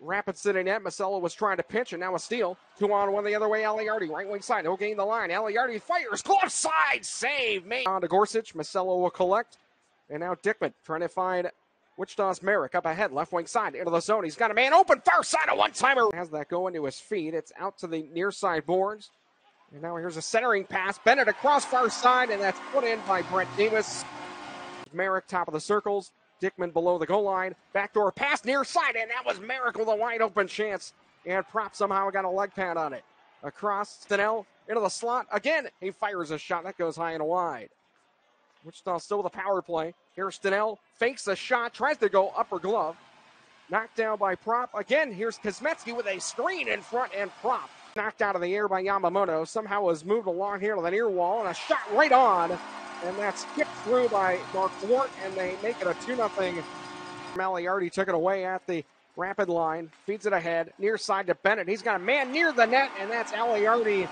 Rapid City net. Marcelo was trying to pinch, and now a steal. Two on one the other way. Aleardi, right wing side. He'll gain the line. Aleardi fires. Glove side. Save. Made. On to Gorsuch. Marcelo will collect. And now Dickman trying to find Wichita's Merrick up ahead. Left wing side. Into the zone. He's got a man open. Far side. A one timer. Has that going to his feet. It's out to the near side boards. And now here's a centering pass. Bennett across far side. And that's put in by Brett Davis. Merrick top of the circles. Dickman below the goal line. Backdoor pass near side, and that was with a wide open chance. And Propp somehow got a leg pad on it. Across Stinil into the slot. Again, he fires a shot that goes high and wide. Wichita still with a power play. Here's Stinil, fakes a shot, tries to go upper glove. Knocked down by Propp. Again, here's Kosmetsky with a screen in front and Propp. Knocked out of the air by Yamamoto. Somehow was moved along here to the near wall and a shot right on and that's kicked through by Mark Flort, and they make it a 2 0. Maliardi took it away at the rapid line, feeds it ahead, near side to Bennett. He's got a man near the net, and that's Aleardi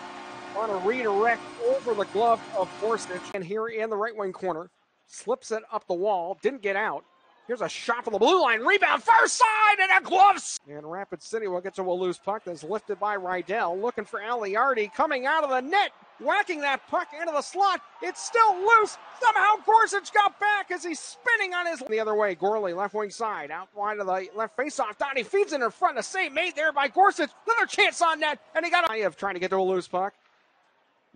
on a redirect over the glove of Gorsuch. And here in the right wing corner, slips it up the wall, didn't get out. Here's a shot from the blue line, rebound, far side, and a glove. And Rapid City will get to a loose puck that's lifted by Riedell, looking for Aleardi coming out of the net whacking that puck into the slot. It's still loose. Somehow Gorsuch got back as he's spinning on his the other way. Gorley left wing side, out wide of the left faceoff. Donnie feeds it in front. The save made there by Gorsuch. Another chance on net, and he got Nikolaev trying to get to a loose puck.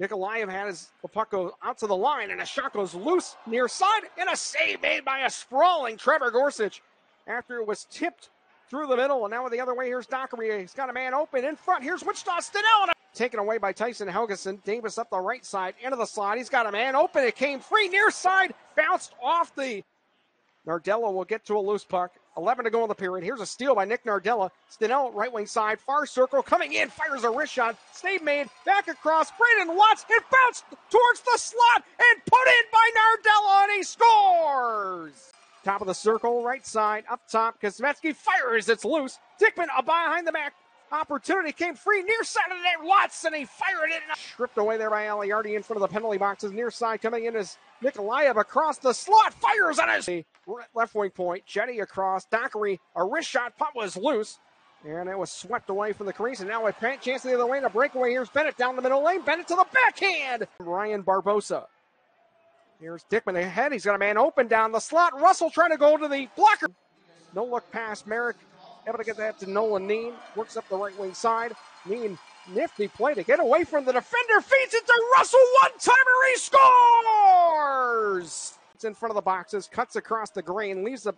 Nikolaev had his the puck go out to the line, and a shot goes loose near side, and a save made by a sprawling Trevor Gorsuch after it was tipped through the middle. And now with the other way, here's Dockery. He's got a man open in front. Here's Wichita Stinil taken away by Tyson Helgeson. Davis up the right side, into the slot. He's got a man open. It came free near side, bounced off the. Nardella will get to a loose puck. 11 to go in the period. Here's a steal by Nick Nardella. Stinil, right wing side, far circle, coming in, fires a wrist shot. Stave made, back across. Brayden Watts, it bounced towards the slot and put in by Nardella, and he scores! Top of the circle, right side, up top. Kosmetsky fires, it's loose. Dickman behind the back, Opportunity came free near side of the net. Watson, he fired it. Stripped away there by Aleardi in front of the penalty boxes. Near side coming in is Nikolaev across the slot. Fires on his left wing point. Jetty across. Dockery, a wrist shot. Putt was loose. And it was swept away from the crease. And now a chance the other way. And a breakaway. Here's Bennett down the middle lane. Bennett to the backhand. Ryan Barbosa. Here's Dickman ahead. He's got a man open down the slot. Russell trying to go to the blocker. No look pass. Merrick Able to get that to Nolan Kneen. Works up the right wing side. Neen, nifty play to get away from the defender. Feeds it to Russell. One timer. He scores. It's in front of the boxes. Cuts across the grain. Leaves the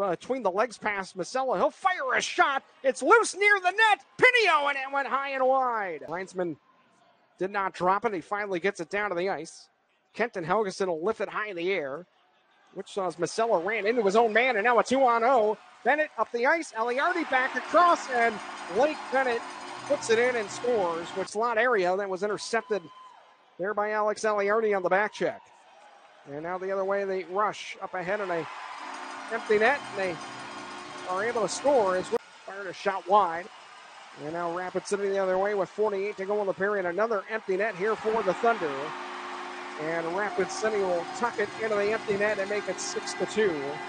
uh, between the legs past Masella. He'll fire a shot. It's loose near the net. Pinio, and it went high and wide. Linesman did not drop it. He finally gets it down to the ice. Kenton Helgeson will lift it high in the air. Wichita's Masella ran into his own man, and now a 2 on 0. Bennett up the ice. Aleardi back across, and Blake Bennett puts it in and scores, which slot area that was intercepted there by Alex Aleardi on the back check. And now the other way, they rush up ahead in a empty net, and they are able to score as well. Fired a shot wide. And now Rapid City the other way with 48 to go in the period. Another empty net here for the Thunder. And Rapid City will tuck it into the empty net and make it 6 to 2.